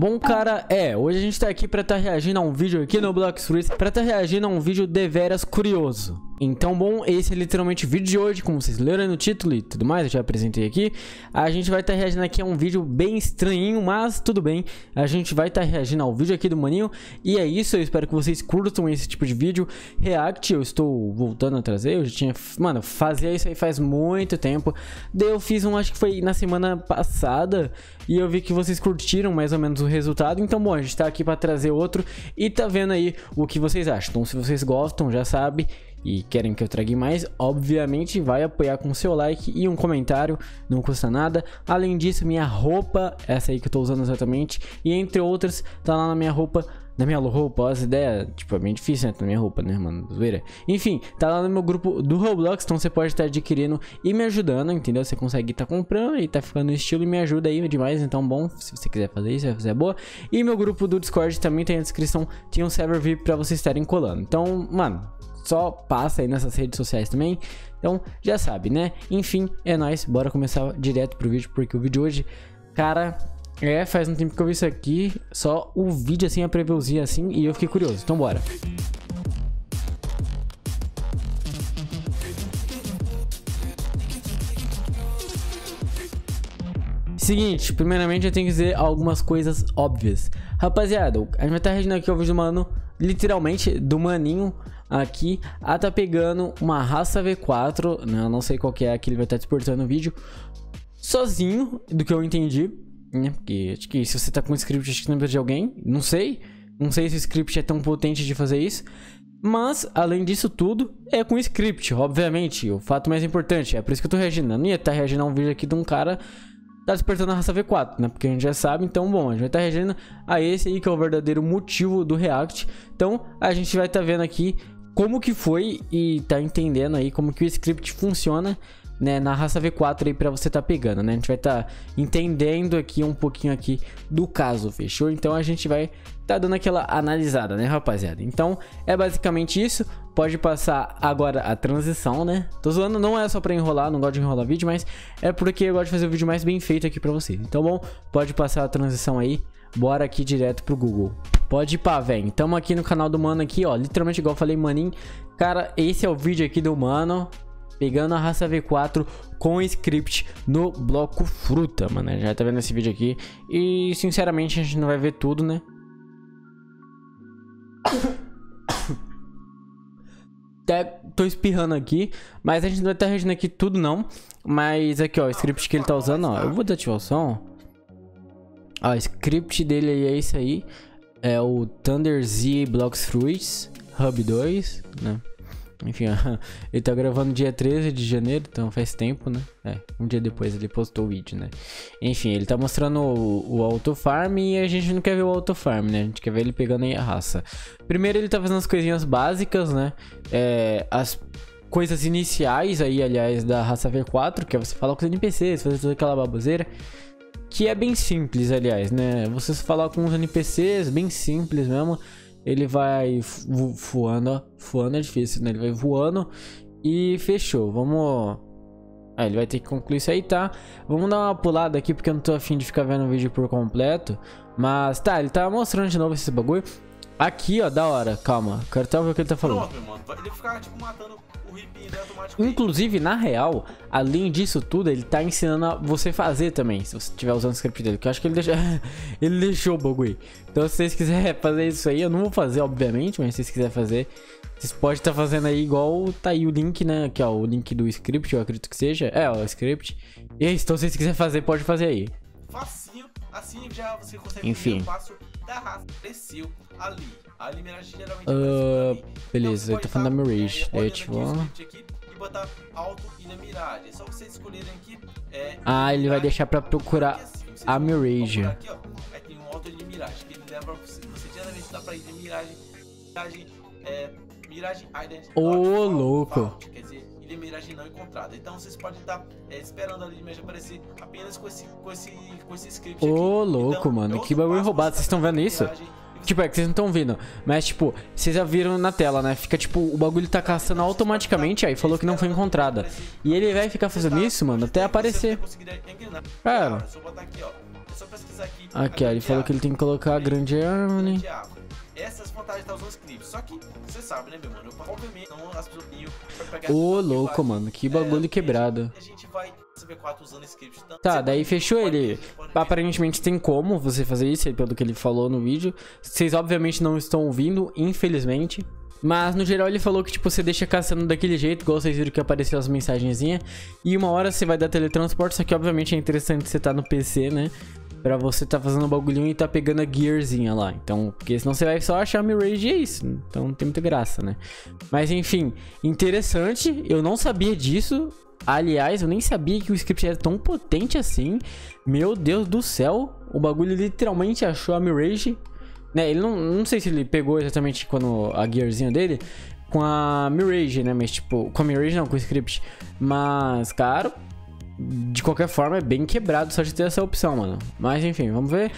Bom, cara, é, hoje a gente tá aqui pra tá reagindo a um vídeo aqui no Blox Fruits, pra tá reagindo a um vídeo deveras curioso. Então, bom, esse é literalmente o vídeo de hoje, como vocês leram no título e tudo mais, eu já apresentei aqui. A gente vai estar tá reagindo aqui a um vídeo bem estranhinho, mas tudo bem. A gente vai estar tá reagindo ao vídeo aqui do Maninho. E é isso, eu espero que vocês curtam esse tipo de vídeo. React, eu estou voltando a trazer, eu já tinha... Mano, fazia isso aí faz muito tempo. Daí eu fiz um, acho que foi na semana passada, e eu vi que vocês curtiram mais ou menos o resultado. Então, bom, a gente tá aqui pra trazer outro e tá vendo aí o que vocês acham. Então, se vocês gostam, já sabe e querem que eu traga mais, obviamente vai apoiar com seu like e um comentário, não custa nada. Além disso, minha roupa, essa aí que eu tô usando exatamente, e entre outras, tá lá na minha roupa, na minha roupa, as ideias, tipo, é bem difícil né, na minha roupa, né, mano, zoeira. Enfim, tá lá no meu grupo do Roblox, então você pode estar adquirindo e me ajudando, entendeu? Você consegue estar tá comprando e tá ficando no estilo e me ajuda aí demais, então bom, se você quiser fazer isso, fazer boa. E meu grupo do Discord também tem na descrição, tinha um server VIP pra vocês estarem colando. Então, mano, só passa aí nessas redes sociais também. Então, já sabe, né? Enfim, é nóis. Bora começar direto pro vídeo, porque o vídeo hoje, cara, é, faz um tempo que eu vi isso aqui. Só o vídeo assim, a previewzinha assim, e eu fiquei curioso. Então, bora. Seguinte, primeiramente eu tenho que dizer algumas coisas óbvias. Rapaziada, a gente vai estar reagindo aqui ao vídeo do mano, literalmente, do maninho aqui. Ah, tá pegando uma raça V4, né? Eu não sei qual que é que ele vai estar exportando o vídeo. Sozinho, do que eu entendi, né? Porque acho que se você tá com um script, acho que não de alguém. Não sei. Não sei se o script é tão potente de fazer isso. Mas, além disso tudo, é com script, obviamente. O fato mais importante, é por isso que eu tô reagindo. Eu não ia estar reagindo a um vídeo aqui de um cara tá despertando a raça V4, né? Porque a gente já sabe, então, bom, a gente vai estar tá reagindo a esse aí que é o verdadeiro motivo do React. Então, a gente vai estar tá vendo aqui como que foi e tá entendendo aí como que o script funciona né, na raça V4 aí para você tá pegando, né? A gente vai tá entendendo aqui um pouquinho aqui do caso, fechou? Então a gente vai tá dando aquela analisada, né, rapaziada? Então é basicamente isso. Pode passar agora a transição, né? Tô zoando, não é só pra enrolar, não gosto de enrolar vídeo, mas é porque eu gosto de fazer o vídeo mais bem feito aqui pra vocês. Então, bom, pode passar a transição aí. Bora aqui direto pro Google. Pode ir pá, velho. Tamo aqui no canal do mano aqui, ó. Literalmente igual eu falei, maninho. Cara, esse é o vídeo aqui do mano pegando a raça V4 com script no bloco fruta, mano. Já tá vendo esse vídeo aqui. E, sinceramente, a gente não vai ver tudo, né? Até tô espirrando aqui, mas a gente não vai estar tá aqui tudo, não. Mas aqui, ó, o script que ele tá usando, ó. Eu vou desativar o som. Ó, o script dele aí é esse aí. É o Thunder Z Blocks Fruits Hub 2, né? Enfim, ele tá gravando dia 13 de janeiro, então faz tempo, né? É, um dia depois ele postou o vídeo, né? Enfim, ele tá mostrando o, o Auto Farm e a gente não quer ver o Auto Farm, né? A gente quer ver ele pegando aí a raça. Primeiro ele tá fazendo as coisinhas básicas, né? É, as coisas iniciais aí, aliás, da raça V4, que é você falar com os NPCs, fazer toda aquela baboseira. Que é bem simples, aliás, né? Você falar com os NPCs, bem simples mesmo ele vai voando, ó. Voando é difícil, né? Ele vai voando e fechou. Vamos... Ah, ele vai ter que concluir isso aí, tá? Vamos dar uma pulada aqui, porque eu não tô afim de ficar vendo o vídeo por completo. Mas, tá, ele tá mostrando de novo esse bagulho. Aqui, ó, da hora. Calma, quero até ver o que ele tá falando. Pronto, mano. Ele ficar, tipo, matando Inclusive, na real, além disso tudo, ele tá ensinando a você fazer também, se você estiver usando o script dele. Que eu acho que ele deixou, ele deixou o bagulho. Então, se vocês quiserem fazer isso aí, eu não vou fazer, obviamente, mas se vocês quiserem fazer, vocês podem estar tá fazendo aí igual tá aí o link, né? Aqui, ó, o link do script, eu acredito que seja. É, ó, o script. E é isso, então se vocês quiserem fazer, pode fazer aí. Facinho, assim já você consegue Enfim. o passo da raça. Desceu ali. Ali, geralmente uh, Beleza, ele tá falando da Mirage. Daí eu tipo botar alto e na miragem. É só vocês escolherem aqui. É, ah, ele vai deixar pra procurar assim, a Mirage. Aqui, ó, aí tem um alto de miragem, que ele leva você. Você geralmente dá pra ir de miragem. Miragem, é. Miragem. Ô, oh, louco. quer dizer, ilha miragem não encontrada. Então vocês podem estar é, esperando a imagem aparecer apenas com esse, com esse, com esse script. Ô, oh, louco, então, mano. É que bagulho roubado. Vocês estão vendo isso? Tipo, é que vocês não estão vendo. Mas, tipo, vocês já viram na tela, né? Fica, tipo, o bagulho tá caçando automaticamente. Aí falou que não foi encontrada. E ele vai ficar fazendo isso, mano, até aparecer. Cara. aqui. Aqui, ó, ele falou que ele tem que colocar a grande árvore. Essas vantagens tá usando script. Só que, você sabe, né, meu mano? Eu, obviamente, não as pessoas pra pegar Ô, louco, vai- mano, que bagulho É, quebrado. A gente vai CB4 usando script. Então, Tá, daí pode- fechou pode- ele. pode. Aparentemente tem como você fazer isso, pelo que ele falou no vídeo. Vocês obviamente não estão ouvindo, infelizmente. Mas no geral ele falou que tipo, você deixa caçando daquele jeito, igual vocês viram que apareceu as mensagenzinhas. E uma hora você vai dar teletransporte, só que obviamente é interessante você tá no PC, né? Pra você tá fazendo o bagulhinho e tá pegando a gearzinha lá. Então, porque senão você vai só achar Mirage e é isso. Então não tem muita graça, né? Mas enfim, interessante. Eu não sabia disso. Aliás, eu nem sabia que o script era tão potente assim. Meu Deus do céu. O bagulho literalmente achou a Mirage. Né, ele não, não sei se ele pegou exatamente quando a gearzinha dele com a Mirage, né? Mas tipo, com a Mirage não, com o script. Mas, cara, de qualquer forma é bem quebrado só de ter essa opção, mano. Mas enfim, vamos ver.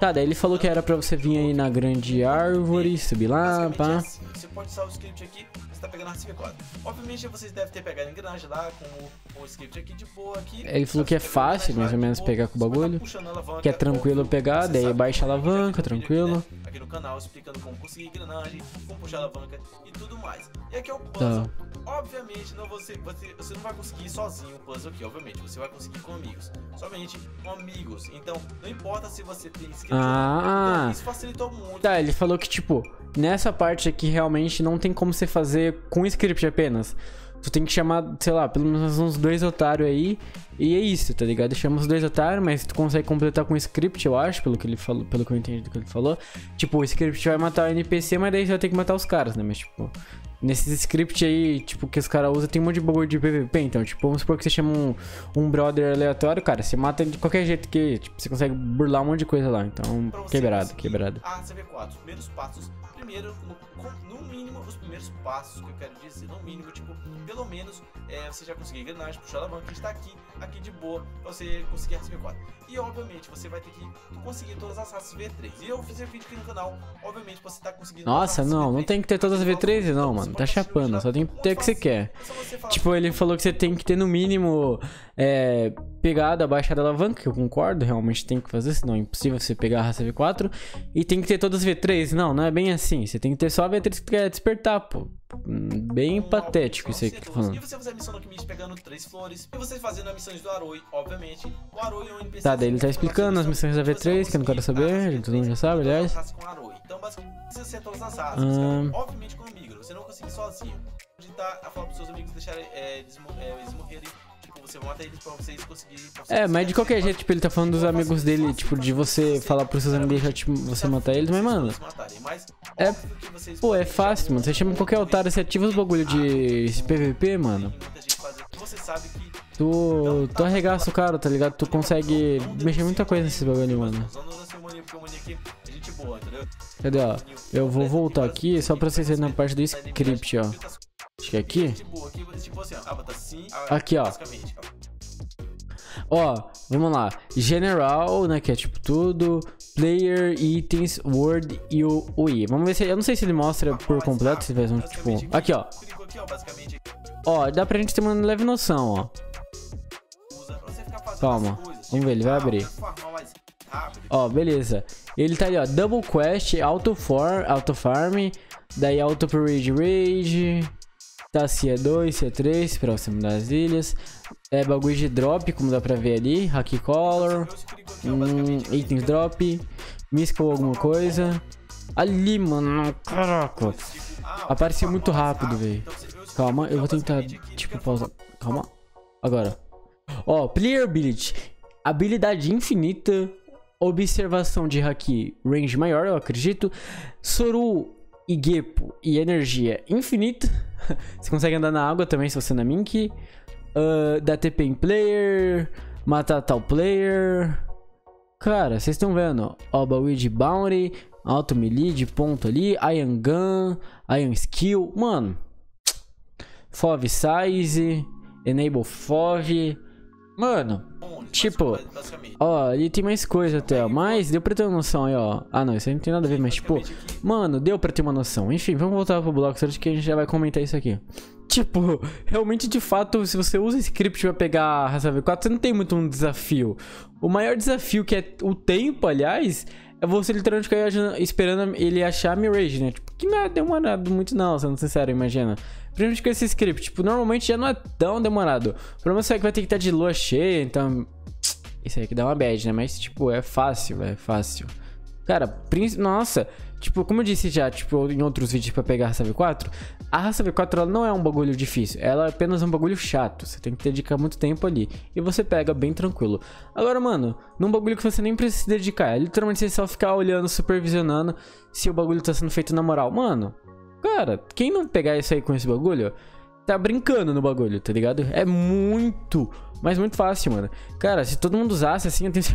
Tá, daí ele falou que era pra você vir aí na grande árvore, subir lá, Basicamente é pá. assim, Você pode usar o script aqui, você tá pegando a CV4. Obviamente vocês devem ter pegado a engrenagem lá com o, o script aqui de boa aqui. Ele falou que é fácil, mais ou menos, pegar com o bagulho, alavanca, que é tranquilo pegar, daí baixa a é alavanca, é no tranquilo. Aqui no canal explicando como conseguir engrenagem, como puxar alavanca e tudo mais. E aqui é o Tá. puzzle. Obviamente, não você, você, você não vai conseguir sozinho o puzzle aqui, obviamente. Você vai conseguir com amigos. Somente com amigos. Então, não importa se você tem não. Ah. Isso facilitou muito. Tá, ele falou que, tipo, nessa parte aqui realmente não tem como você fazer com script apenas. Tu tem que chamar, sei lá, pelo menos uns dois otários aí. E é isso, tá ligado? Chama os dois otários, mas tu consegue completar com script, eu acho, pelo que ele falou, pelo que eu entendi do que ele falou. Tipo, o script vai matar o NPC, mas daí você vai ter que matar os caras, né? Mas, tipo, nesses script aí, tipo, que os caras usam, tem um monte de bagulho de PVP. Então, tipo, vamos supor que você chama um, um brother aleatório, cara, você mata ele de qualquer jeito que, tipo, você consegue burlar um monte de coisa lá. Então, pra quebrado, quebrado. A CV4, os primeiros passos, primeiro, no, no mínimo, os primeiros passos que eu quero dizer, no mínimo, tipo, pelo menos é, você já engrenagem, puxar a alavanca, está aqui, aqui de boa, pra você conseguir a CV4. E obviamente você vai ter que conseguir todas as raças V3. E eu fiz um vídeo aqui no canal, obviamente você tá conseguindo. Nossa, não, não V3, tem que ter todas as mas V3 então, não, mano. Tá chapando, só tem que ter o que você quer. Você Tipo, ele falou que você tem que ter no mínimo é, pegada, baixada alavanca, que eu concordo, realmente tem que fazer, senão é impossível você pegar a raça V4. E tem que ter todas as V3. Não, não é bem assim. Você tem que ter só a V3 que tu quer despertar, pô. Bem patético isso aí que eu tô falando. E você fazer a missão no Alquimista pegando três flores. E você fazendo as missões do Aroi, obviamente. O Aroi é um NPC. Tá, daí ele tá que explicando as missões da você vai V3, que eu não quero saber, todo mundo já sabe, aliás. Então, basicamente, ser todas as raças. Cara. Obviamente sozinho. Pode estar a falar pros seus amigos deixarem é, eles, é, eles morrerem. Tipo, você mata eles pra vocês conseguirem. pra vocês É, mas de qualquer jeito, tipo, ele tá falando dos amigos dele, tipo, de você falar pros seus amigos deixar, tipo, você matar eles, mas, mano. É- Pô, é fácil, mano. Você chama qualquer otário, você ativa os bagulho de PVP, mano. Você sabe que Tu, tu arregaça o cara, tá ligado? Tu consegue mexer muita coisa nesse bagulho, mano. Cadê, ó? Eu vou voltar aqui só pra vocês verem na parte do script, ó. Acho que é aqui. Aqui, ó, ó. vamos lá. General, né? Que é tipo tudo. Player, itens, word e o UI. Vamos ver se. Eu não sei se ele mostra por completo, se vai um tipo. Aqui, ó. Ó, dá pra gente ter uma leve noção, ó. Calma, vamos ver, ele vai abrir. Ó, beleza. Ele tá ali, ó. Double Quest, Auto, for, auto Farm. Daí Auto Parade Rage. Tá C2, C3, próximo das ilhas. É bagulho de drop, como dá pra ver ali. Hack Color. Hum, itens drop. Miscal alguma coisa. Ali, mano. Caraca. Apareceu muito rápido, velho. Calma, eu vou tentar, tipo, pausar. Calma. Agora. Ó, Player Ability. Habilidade infinita. Observação de haki range maior, eu acredito. Soru e Gepo e energia infinita. você consegue andar na água também se você na Mink. Ah, dá TP em player. Matar tal player. Cara, vocês estão vendo? Ó, baú de bounty. Auto melee de ponto ali. Iron Gun. Iron Skill. Mano. FOV Size. Enable FOV. Mano. Tipo. Ó, ali tem mais coisa até, ó. Mas deu pra ter uma noção aí, ó. Ah, não, isso aí não tem nada a ver, mas tipo. Mano, deu pra ter uma noção. Enfim, vamos voltar pro Block Search que a gente já vai comentar isso aqui. tipo, realmente de fato, se você usa script pra pegar a raça V4, você não tem muito um desafio. O maior desafio, que é o tempo, aliás, é você literalmente ficar esperando ele achar Mirage, né? Tipo, que não é demorado muito não, sendo sincero, imagina. Principalmente com esse script, tipo, normalmente já não é tão demorado. O problema é que vai ter que estar de lua cheia, então... Isso aí que dá uma bad, né? Mas, tipo, é fácil, é fácil. Cara, nossa, tipo, como eu disse já, tipo, em outros vídeos para pegar a raça V4, a raça V4 ela não é um bagulho difícil, ela é apenas um bagulho chato, você tem que dedicar muito tempo ali, e você pega bem tranquilo. Agora, mano, num bagulho que você nem precisa se dedicar, é literalmente você só ficar olhando, supervisionando se o bagulho tá sendo feito na moral. Mano, cara, quem não pegar isso aí com esse bagulho, tá brincando no bagulho, tá ligado? É muito, mas muito fácil, mano. Cara, se todo mundo usasse assim, eu tenho...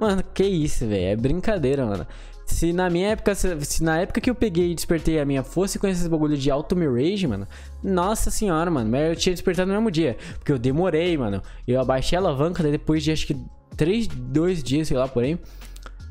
Mano, que isso, velho. É brincadeira, mano. Se na minha época, se na época que eu peguei e despertei a minha fosse com esses bagulho de Auto Mirage, mano. Nossa senhora, mano. Mas eu tinha despertado no mesmo dia. Porque eu demorei, mano. Eu abaixei a alavanca depois de acho que 3, 2 dias, sei lá, porém.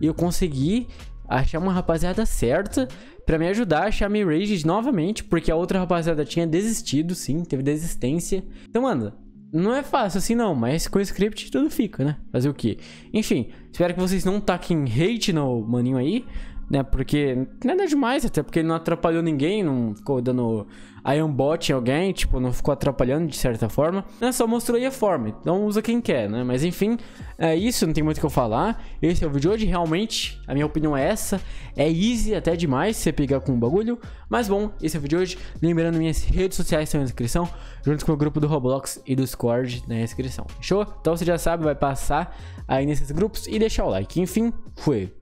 E eu consegui achar uma rapaziada certa para me ajudar a achar Mirage novamente. Porque a outra rapaziada tinha desistido, sim. Teve desistência. Então, mano, não é fácil assim não, mas com script tudo fica, né? Fazer o quê? Enfim, espero que vocês não taquem hate no maninho aí, né? Porque nada demais, até porque ele não atrapalhou ninguém, não ficou dando Iron Bot em alguém, tipo, não ficou atrapalhando de certa forma. Né? Só mostrou aí a forma, então usa quem quer, né? Mas enfim, é isso, não tem muito o que eu falar. Esse é o vídeo de hoje, realmente, a minha opinião é essa. É easy até demais você pegar com o bagulho. Mas bom, esse é o vídeo de hoje. Lembrando, minhas redes sociais estão na descrição, junto com o grupo do Roblox e do Discord na descrição. Fechou? Então você já sabe, vai passar aí nesses grupos e deixar o like. Enfim, fui.